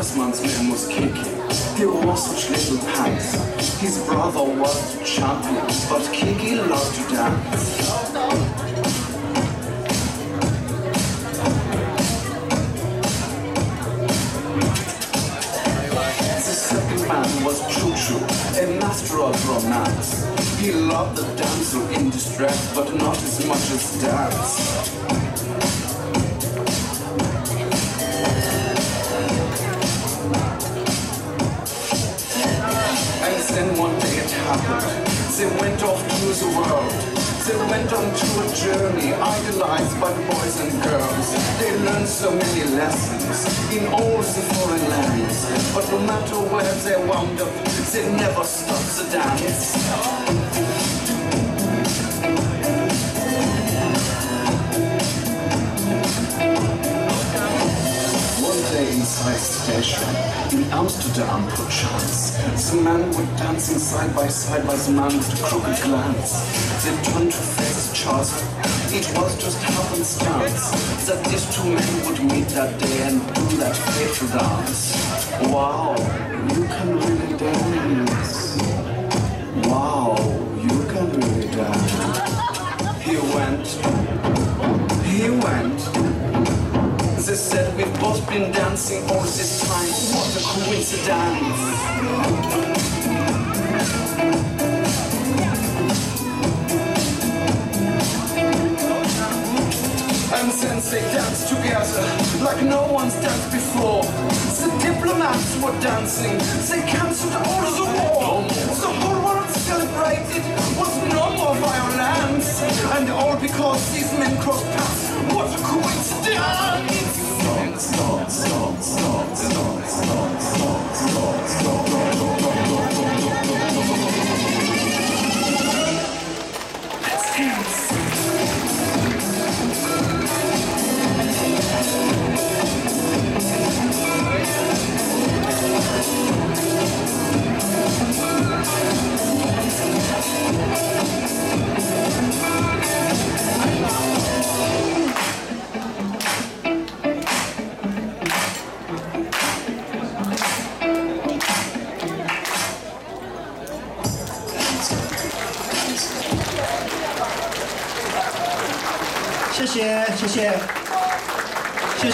was kicking. He was such little pants. His brother was the champion, but Kiki loved to dance. The second man was Choo, a master of romance. He loved the damsel in distress, but not as much as dance. They went off to the world. They went on to a journey, idolized by the boys and girls. They learned so many lessons in all the foreign lands. But no matter where they wound up, they never stopped the dance. Inside station, in Amsterdam perchance, the men were dancing side by side by the man with the crooked glance. They turned to face each other. It was just happenstance that these two men would meet that day and do that fateful dance. Wow, you can really dance. Wow, you can really dance. He went, been dancing all this time. What a coincidence. And since they danced together like no one's danced before, the diplomats were dancing. They cancelled all the war. The whole world celebrated was no more violence. And all because these men crossed paths. 谢谢，谢谢。